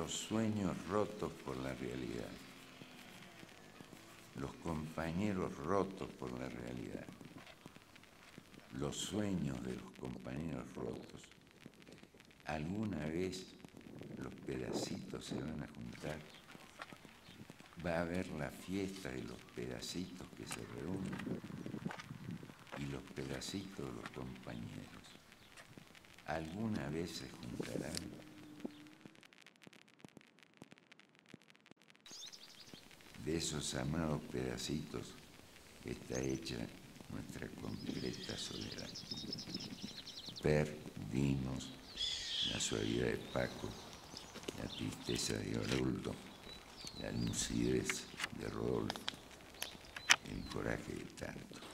los sueños rotos por la realidad, los compañeros rotos por la realidad, los sueños de los compañeros rotos. Alguna vez los pedacitos se van a juntar, va a haber la fiesta de los pedacitos que se reúnen. Y los pedacitos de los compañeros. Alguna vez se juntarán de esos amados pedacitos está hecha nuestra concreta soledad. Perdimos la suavidad de Paco, la tristeza de Haroldo, la lucidez de Rodolfo, el coraje de tanto.